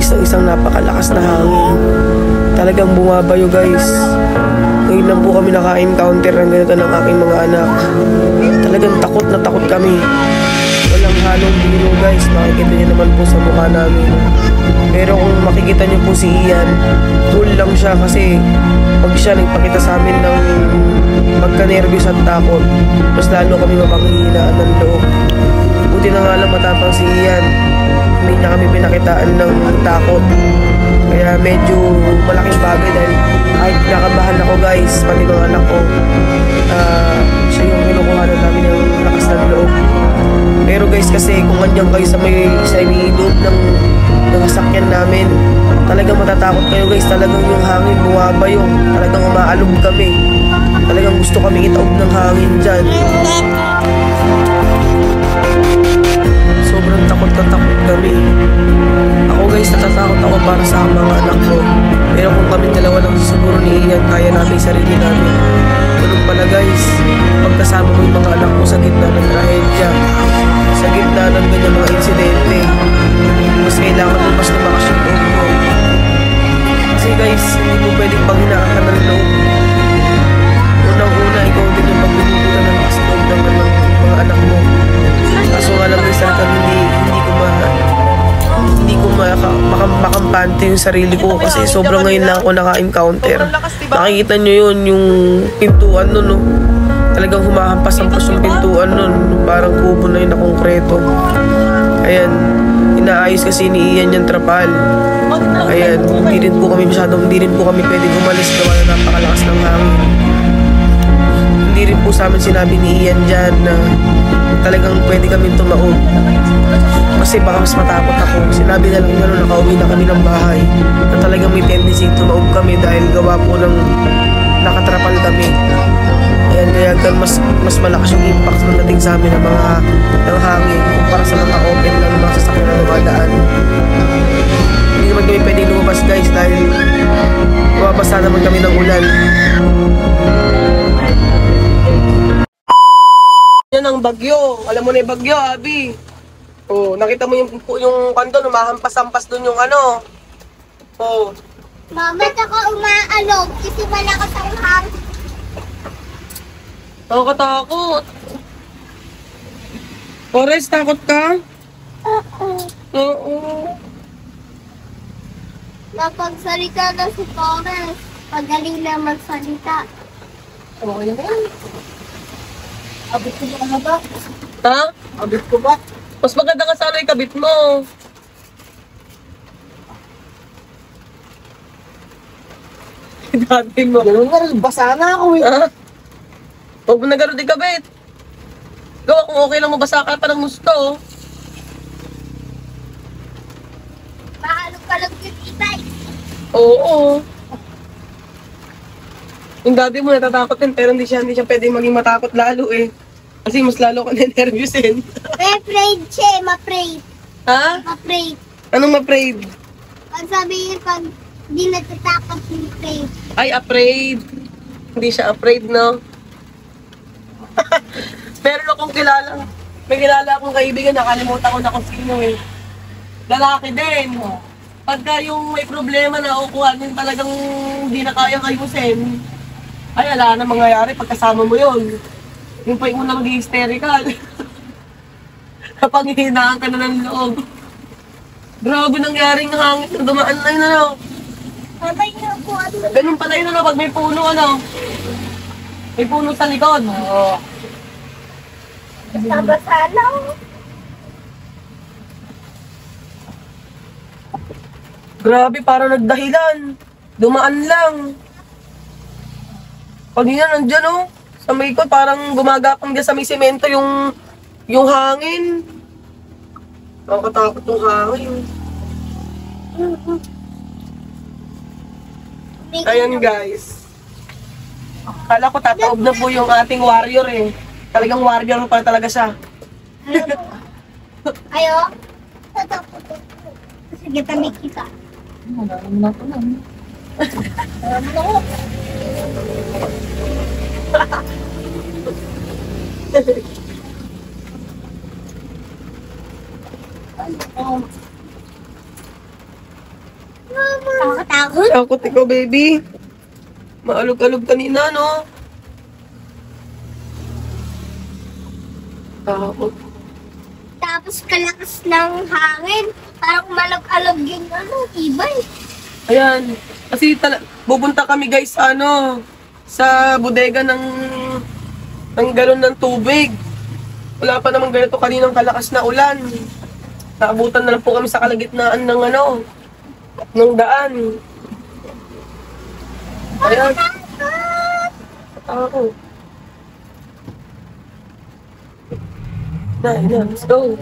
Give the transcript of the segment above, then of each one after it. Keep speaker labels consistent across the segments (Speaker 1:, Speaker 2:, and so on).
Speaker 1: guys ng isang napakalakas na hangin. Talagang bumabayo guys. Ngayon lang po kami naka-encounter ng ganito ng aking mga anak. Talagang takot na takot kami. Walang halong biro guys. Makikita niyo naman po sa mukha namin. Pero kung makikita niyo po si Ian, cool lang siya kasi pag siya nagpakita sa amin ng pagka-nervous at takot, mas lalo kami mapanghihinaan ng loob. Buti na nga lang matapang si Ian. Hindi niya kami pinakitaan ng takot. Kaya medyo malaking bagay dahil kahit nakabahan ako guys, pati mga anak ko, ah, siya yung kinukuhanan namin ng lakas ng loob. Pero guys kasi kung andyan kayo sa may sa may ng ng sasakyan namin, talagang matatakot kayo guys. Talagang yung hangin bumabayo. Talagang umaalog kami. Talagang gusto kami itaob ng hangin dyan. Anak mo sa gitna ng trahedya, sa gitna ng ganyan mga insidente, mas kailangan mo mas lumakas yung loob mo. Kasi guys, hindi mo pwedeng panghinaan ka ng loob. Unang-una, ikaw din yung magbibigyan ng lakas loob ng mga anak mo. Kaso nga lang guys, talagang hindi, hindi ko ma hindi ko maka, maka, makampante yung sarili ko kasi sobrang ngayon lang ako naka-encounter. Nakikita nyo yun, yung pintuan nun, no? Talagang humahampas-hampas yung pintuan nun. Parang kubo na yun na konkreto. Ayan, inaayos kasi ni Ian yung trapal. Ayan, hindi rin po kami masyadong, hindi rin po kami pwedeng umalis gawa na napakalakas ng hangin. Hindi rin po sa amin sinabi ni Ian dyan na talagang pwede kami tumaob. Kasi baka mas matakot ako. Sinabi na lang gano'n, nakauwi na kami ng bahay. Na talagang may tendency tumaob kami dahil gawa po ng nakatrapal kami. Ayan, kaya gan mas mas malakas yung impact ng dating sa amin ng mga ng hangin kumpara sa mga open lang ng mga sasakyan na dumadaan. Hindi naman kami pwede lumabas guys dahil mababasa naman kami ng ulan. Yan ang bagyo. Alam mo na yung bagyo, Abi. Oh, nakita mo yung yung kanto, humahampas-hampas doon yung ano. Oh,
Speaker 2: Mama, ako umaalog kasi malakas ang hangin.
Speaker 1: Nakakatakot. Forrest, takot ka? Oo.
Speaker 2: Napagsalita na si Torres. Pagaling na magsalita.
Speaker 1: Okay na yan.
Speaker 2: Abot ko ba ba?
Speaker 1: Ha?
Speaker 2: Abot ko ba?
Speaker 1: Mas maganda ka sana yung kabit mo. Dati mo.
Speaker 2: Ganun nga basa na ako eh.
Speaker 1: Huwag mo na gano'n din kabit. Gawa kung okay lang mabasa ka pa ng gusto.
Speaker 2: Lang yung itay.
Speaker 1: Oo. Yung daddy mo natatakot din pero hindi siya, hindi siya pwede maging matakot lalo eh. Kasi mas lalo ka na-nervousin.
Speaker 2: Eh, afraid siya, ma-afraid.
Speaker 1: ha?
Speaker 2: Ma-afraid.
Speaker 1: Anong afraid?
Speaker 2: Pag sabihin, pag di natatakot yung afraid.
Speaker 1: Ay, afraid. Hindi siya afraid, no? Akong kilala. May kilala akong kaibigan, nakalimutan ko na kung sino eh. Lalaki din. Pagka yung may problema na ukuhan yun talagang hindi na kayang ayusin, ay ala na mangyayari pagkasama mo yun. Yung pa yung unang hysterical. Napanghihinaan ka na ng loob. Grabe nangyaring hangin na dumaan na yun ano.
Speaker 2: Sabay niyo ako ano.
Speaker 1: Ganun pala yun ano, pag may puno ano. May puno sa likod. Oo.
Speaker 2: Basta-basa.
Speaker 1: Grabe, parang nagdahilan. Dumaan lang. Pag yun nandyan oh, sa may ikot, parang gumagapang dyan sa may semento yung, yung hangin. Nakakatakot yung hangin. Ayan guys. Kala ko tataob na po yung ating warrior eh. Talagang warrior pala talaga siya.
Speaker 2: Ayo. Tatakot ako. Sige, tabi kita. Nakakatakot.
Speaker 1: Takot ikaw, baby. Maalog-alog kanina, no? Takot.
Speaker 2: Tapos kalakas ng hangin. Parang malog-alog yung ano, ibay.
Speaker 1: Ayan. Kasi tala- bubunta kami guys sa ano, sa bodega ng ng galon ng tubig. Wala pa naman ganito kaninang kalakas na ulan. Naabutan na lang po kami sa kalagitnaan ng ano, ng daan. Ayan. Ako. Na, na, let's go.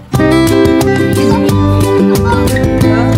Speaker 1: Ha?